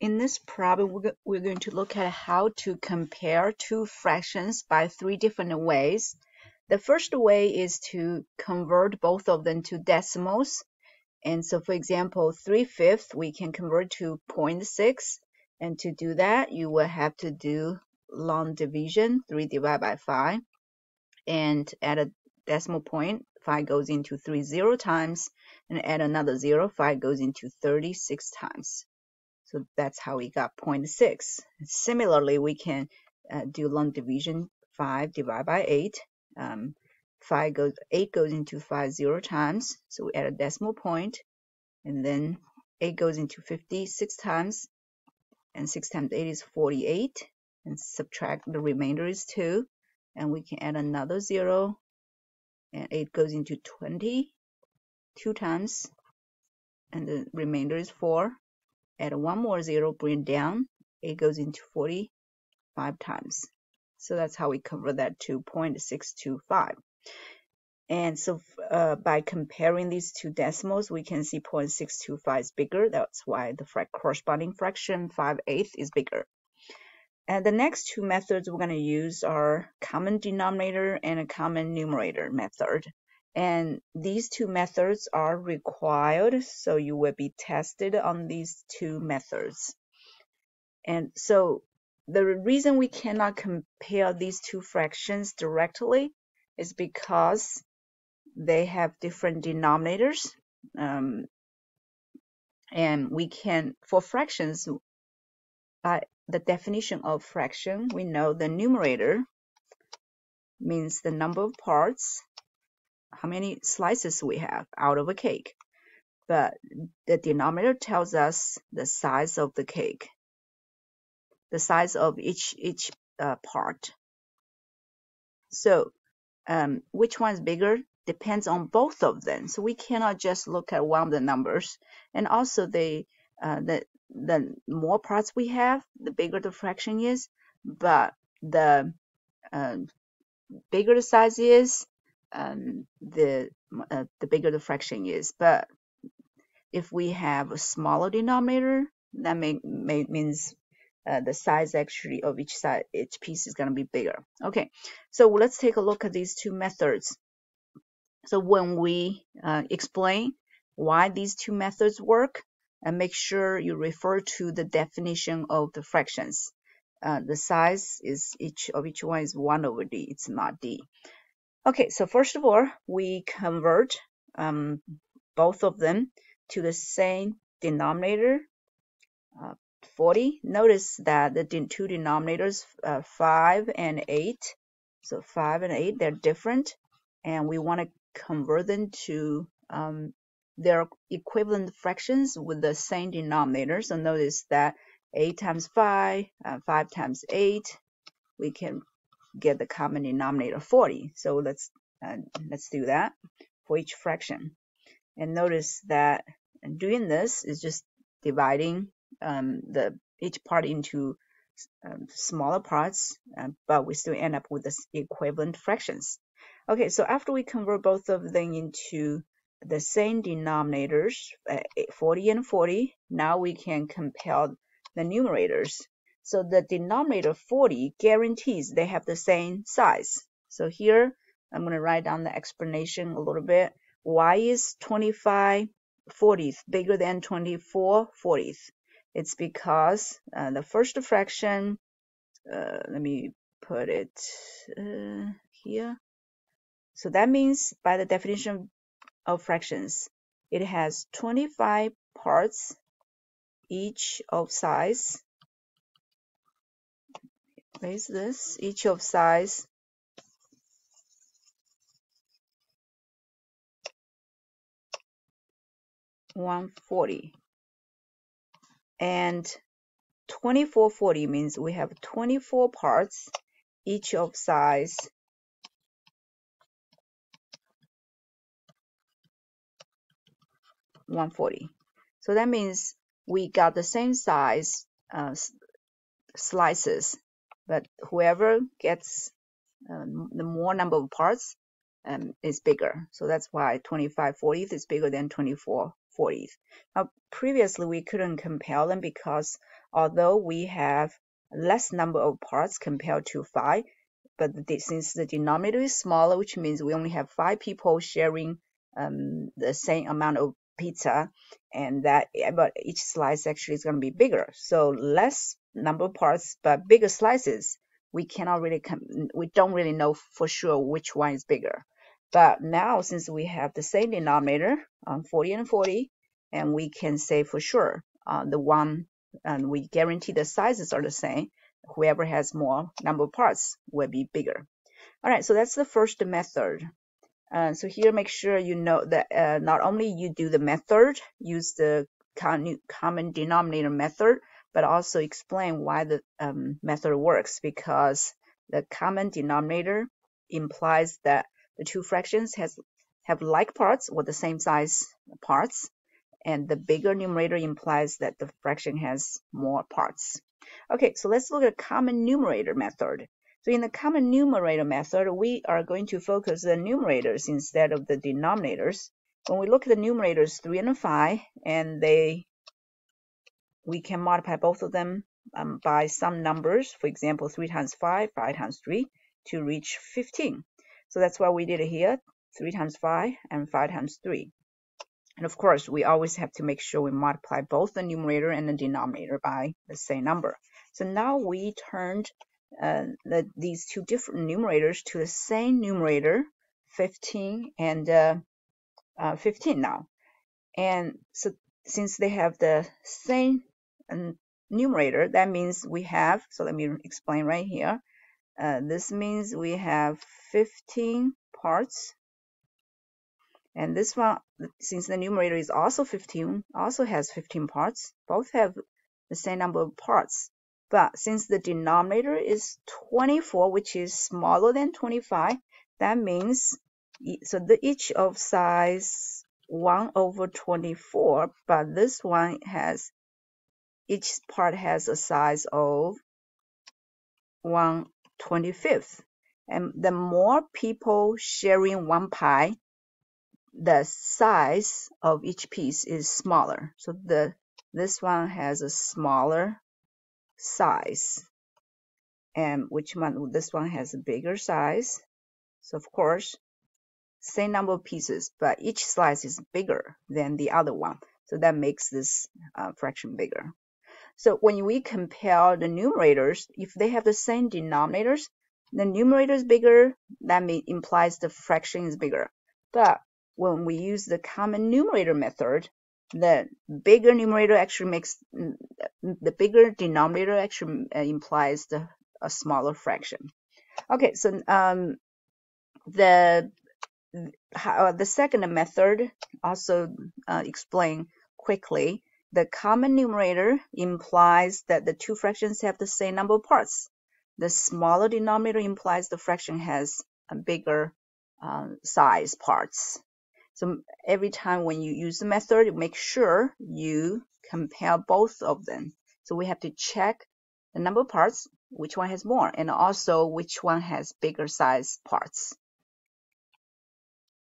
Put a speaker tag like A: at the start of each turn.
A: In this problem, we're going to look at how to compare two fractions by three different ways. The first way is to convert both of them to decimals. And so, for example, 3 fifths, we can convert to 0.6. And to do that, you will have to do long division, 3 divided by 5. And at a decimal point, 5 goes into 3 zero times. And add another 0, 5 goes into 36 times. So that's how we got 0.6. Similarly, we can uh, do long division 5 divided by 8. Um, 5 goes 8 goes into 5 zero times, so we add a decimal point, and then 8 goes into 50 six times, and 6 times 8 is 48, and subtract the remainder is 2, and we can add another 0, and 8 goes into 20 two times, and the remainder is 4, add one more zero, bring down, it goes into 45 times. So that's how we convert that to 0.625. And so uh, by comparing these two decimals, we can see 0.625 is bigger. That's why the corresponding fraction 5 8 is bigger. And the next two methods we're going to use are common denominator and a common numerator method. And these two methods are required, so you will be tested on these two methods. And so the reason we cannot compare these two fractions directly is because they have different denominators. Um, and we can, for fractions, by the definition of fraction, we know the numerator means the number of parts how many slices we have out of a cake. But the denominator tells us the size of the cake, the size of each each uh, part. So um, which is bigger depends on both of them. So we cannot just look at one of the numbers. And also the uh, the the more parts we have, the bigger the fraction is. But the uh, bigger the size is, um, the uh, the bigger the fraction is. But if we have a smaller denominator, that may, may means uh, the size actually of each side each piece is going to be bigger. Okay, so let's take a look at these two methods. So when we uh, explain why these two methods work, and make sure you refer to the definition of the fractions. Uh, the size is each of each one is 1 over d. It's not d. Okay, so first of all, we convert um, both of them to the same denominator, uh, 40. Notice that the two denominators, uh, 5 and 8, so 5 and 8, they're different, and we want to convert them to um, their equivalent fractions with the same denominator. So notice that 8 times 5, uh, 5 times 8, we can get the common denominator 40. So let's uh, let's do that for each fraction. And notice that doing this is just dividing um, the each part into um, smaller parts, uh, but we still end up with the equivalent fractions. Okay, so after we convert both of them into the same denominators, uh, 40 and 40, now we can compare the numerators. So the denominator 40 guarantees they have the same size. So here, I'm going to write down the explanation a little bit. Why is 25 40th bigger than 24 40th? It's because uh, the first fraction, uh, let me put it uh, here. So that means by the definition of fractions, it has 25 parts, each of size is this each of size. One forty. And 2440 means we have 24 parts each of size. One forty. So that means we got the same size uh, slices but whoever gets um, the more number of parts um, is bigger. So that's why 25 40th is bigger than 24 40th. Now, previously we couldn't compare them because although we have less number of parts compared to 5, but the, since the denominator is smaller, which means we only have 5 people sharing um, the same amount of pizza, and that but each slice actually is going to be bigger. So less number of parts, but bigger slices. We cannot really, we don't really know for sure which one is bigger. But now, since we have the same denominator, um, 40 and 40, and we can say for sure uh, the one, and we guarantee the sizes are the same, whoever has more number of parts will be bigger. All right, so that's the first method. Uh, so here, make sure you know that uh, not only you do the method, use the common denominator method, but also explain why the um, method works because the common denominator implies that the two fractions has have like parts or the same size parts, and the bigger numerator implies that the fraction has more parts. Okay, so let's look at a common numerator method. So in the common numerator method, we are going to focus the numerators instead of the denominators. When we look at the numerators 3 and 5, and they we can multiply both of them um, by some numbers, for example, 3 times 5, 5 times 3, to reach 15. So that's what we did here, 3 times 5 and 5 times 3. And of course, we always have to make sure we multiply both the numerator and the denominator by the same number. So now we turned uh, the, these two different numerators to the same numerator, 15 and uh, uh, 15 now. And so since they have the same um, numerator, that means we have, so let me explain right here. Uh, this means we have 15 parts. And this one, since the numerator is also 15, also has 15 parts. Both have the same number of parts. But since the denominator is 24, which is smaller than 25, that means so the each of size 1 over 24, but this one has each part has a size of 1 25th. And the more people sharing one pie, the size of each piece is smaller. So the this one has a smaller size. And which one, this one has a bigger size. So of course, same number of pieces, but each slice is bigger than the other one. So that makes this uh, fraction bigger. So when we compare the numerators, if they have the same denominators, the numerator is bigger, that implies the fraction is bigger. But when we use the common numerator method, the bigger numerator actually makes the bigger denominator actually uh, implies the a smaller fraction. Okay, so um, the the second method also uh, explain quickly. The common numerator implies that the two fractions have the same number of parts. The smaller denominator implies the fraction has a bigger um, size parts. So every time when you use the method, make sure you compare both of them. So we have to check the number of parts, which one has more, and also which one has bigger size parts.